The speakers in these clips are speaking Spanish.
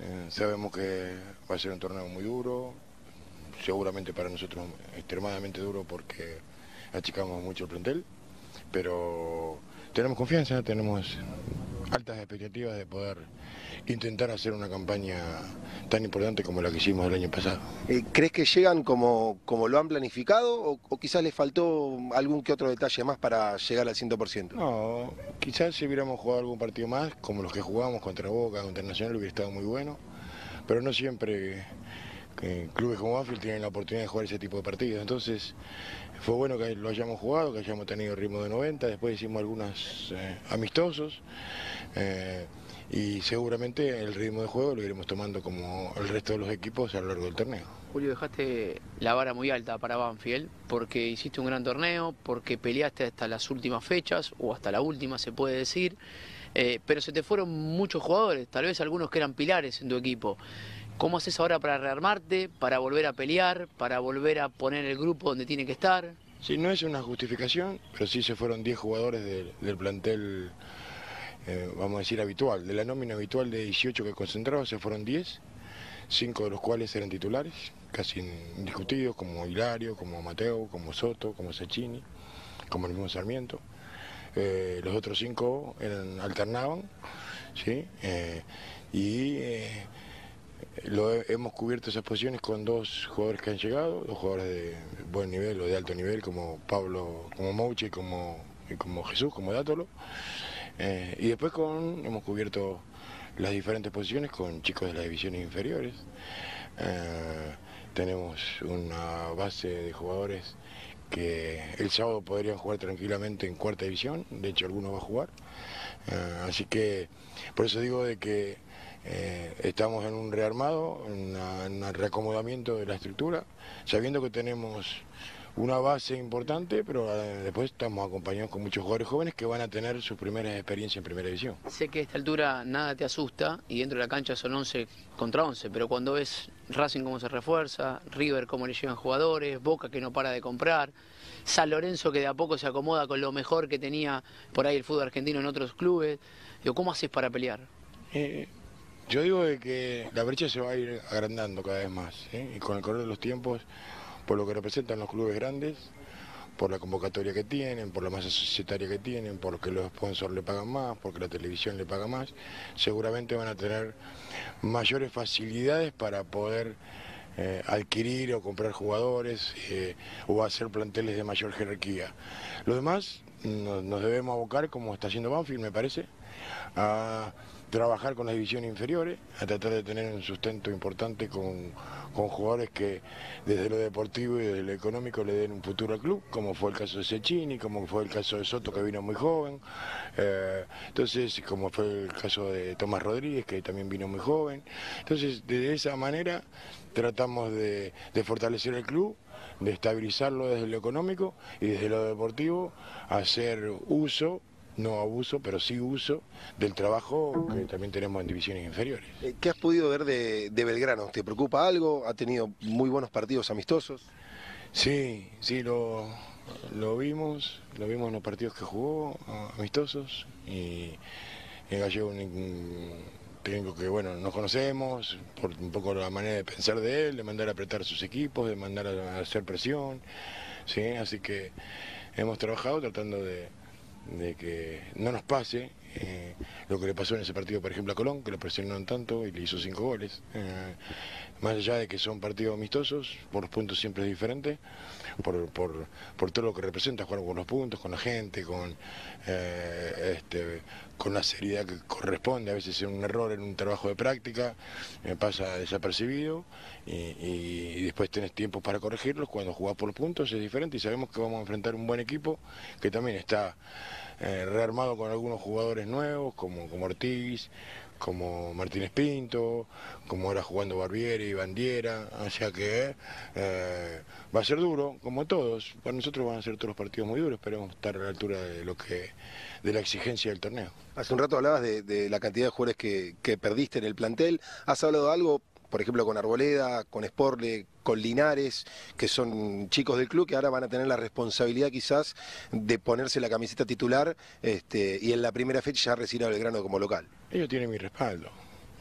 Eh, sabemos que va a ser un torneo muy duro, seguramente para nosotros extremadamente duro porque achicamos mucho el plantel, pero tenemos confianza, tenemos altas expectativas de poder intentar hacer una campaña tan importante como la que hicimos el año pasado. Eh, ¿Crees que llegan como, como lo han planificado o, o quizás les faltó algún que otro detalle más para llegar al 100%? No, quizás si hubiéramos jugado algún partido más, como los que jugamos contra Boca, contra Nacional, hubiera estado muy bueno, pero no siempre que clubes como Banfield tienen la oportunidad de jugar ese tipo de partidos. Entonces, fue bueno que lo hayamos jugado, que hayamos tenido ritmo de 90, después hicimos algunos eh, amistosos. Eh, y seguramente el ritmo de juego lo iremos tomando como el resto de los equipos a lo largo del torneo. Julio, dejaste la vara muy alta para Banfield porque hiciste un gran torneo, porque peleaste hasta las últimas fechas, o hasta la última se puede decir, eh, pero se te fueron muchos jugadores, tal vez algunos que eran pilares en tu equipo. ¿Cómo haces ahora para rearmarte, para volver a pelear, para volver a poner el grupo donde tiene que estar? Sí, no es una justificación, pero sí se fueron 10 jugadores del, del plantel, eh, vamos a decir, habitual. De la nómina habitual de 18 que concentraba, se fueron 10, 5 de los cuales eran titulares, casi indiscutidos, como Hilario, como Mateo, como Soto, como Sacchini, como el mismo Sarmiento. Eh, los otros 5 eran, alternaban, ¿sí? Eh, y hemos cubierto esas posiciones con dos jugadores que han llegado, dos jugadores de buen nivel o de alto nivel, como Pablo, como Mouche como, como Jesús, como Dátolo. Eh, y después con, hemos cubierto las diferentes posiciones con chicos de las divisiones inferiores. Eh, tenemos una base de jugadores que el sábado podrían jugar tranquilamente en cuarta división, de hecho alguno va a jugar. Eh, así que por eso digo de que estamos en un rearmado, en un reacomodamiento de la estructura, sabiendo que tenemos una base importante, pero eh, después estamos acompañados con muchos jugadores jóvenes que van a tener sus primeras experiencias en primera división. Sé que a esta altura nada te asusta y dentro de la cancha son 11 contra 11, pero cuando ves Racing cómo se refuerza, River cómo le llegan jugadores, Boca que no para de comprar, San Lorenzo que de a poco se acomoda con lo mejor que tenía por ahí el fútbol argentino en otros clubes, digo, ¿cómo haces para pelear? Eh, yo digo de que la brecha se va a ir agrandando cada vez más, ¿eh? y con el correr de los tiempos, por lo que representan los clubes grandes, por la convocatoria que tienen, por la masa societaria que tienen, porque los sponsors le pagan más, porque la televisión le paga más, seguramente van a tener mayores facilidades para poder eh, adquirir o comprar jugadores eh, o hacer planteles de mayor jerarquía. Lo demás nos, nos debemos abocar, como está haciendo Banfield, me parece, a trabajar con las divisiones inferiores, a tratar de tener un sustento importante con, con jugadores que desde lo deportivo y desde lo económico le den un futuro al club, como fue el caso de Cecchini, como fue el caso de Soto que vino muy joven, eh, entonces como fue el caso de Tomás Rodríguez que también vino muy joven. Entonces de esa manera tratamos de, de fortalecer el club de estabilizarlo desde lo económico y desde lo deportivo, hacer uso, no abuso, pero sí uso del trabajo que también tenemos en divisiones inferiores. Eh, ¿Qué has podido ver de, de Belgrano? ¿Te preocupa algo? ¿Ha tenido muy buenos partidos amistosos? Sí, sí, lo, lo vimos, lo vimos en los partidos que jugó, ah, amistosos, y en Gallego un, técnico que, bueno, nos conocemos, por un poco la manera de pensar de él, de mandar a apretar sus equipos, de mandar a, a hacer presión, sí, así que hemos trabajado tratando de, de que no nos pase lo que le pasó en ese partido, por ejemplo, a Colón, que lo presionaron tanto y le hizo cinco goles. Eh, más allá de que son partidos amistosos, por los puntos siempre es diferente, por, todo lo que representa jugar con los puntos, con la gente, con, eh, este, la seriedad que corresponde, a veces es un error en un trabajo de práctica, me pasa desapercibido y, y- y después tenés tiempo para corregirlos, cuando jugás por los puntos es diferente y sabemos que vamos a enfrentar un buen equipo que también está eh, rearmado con algunos jugadores nuevos, como, como Ortiz, como Martínez Pinto, como ahora jugando Barbieri y Bandiera, o sea que eh, va a ser duro, como todos, para nosotros van a ser todos los partidos muy duros, esperemos estar a la altura de lo que de la exigencia del torneo. Hace un rato hablabas de, de la cantidad de jugadores que, que perdiste en el plantel. ¿Has hablado algo, por ejemplo, con Arboleda, con Sporle, con Linares, que son chicos del club que ahora van a tener la responsabilidad quizás de ponerse la camiseta titular este, y en la primera fecha ya recibir a Belgrano como local? Ellos tienen mi respaldo,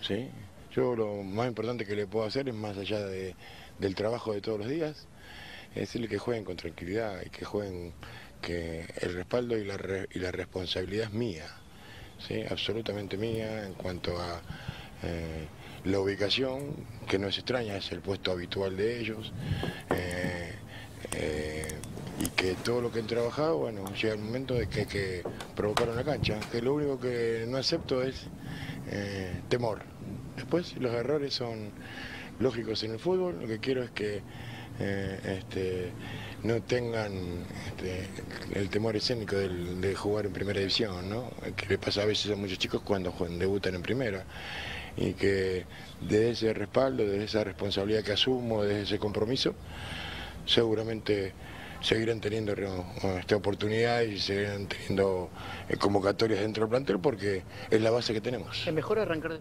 ¿sí? Yo lo más importante que le puedo hacer es más allá de, del trabajo de todos los días, es decirle que jueguen con tranquilidad y que jueguen que el respaldo y la, y la responsabilidad es mía, ¿sí? absolutamente mía en cuanto a eh, la ubicación, que no es extraña, es el puesto habitual de ellos. Eh, eh, y que todo lo que han trabajado, bueno, llega el momento de que que provocar una cancha, que lo único que no acepto es temor. Después los errores son lógicos en el fútbol, lo que quiero es que este, no tengan este, el temor escénico de jugar en primera división, ¿no? que le pasa a veces a muchos chicos cuando debutan en primera y que desde ese respaldo, desde esa responsabilidad que asumo, desde ese compromiso, seguramente seguirán teniendo esta oportunidad y seguirán teniendo eh, convocatorias dentro del plantel porque es la base que tenemos. Es mejor arrancar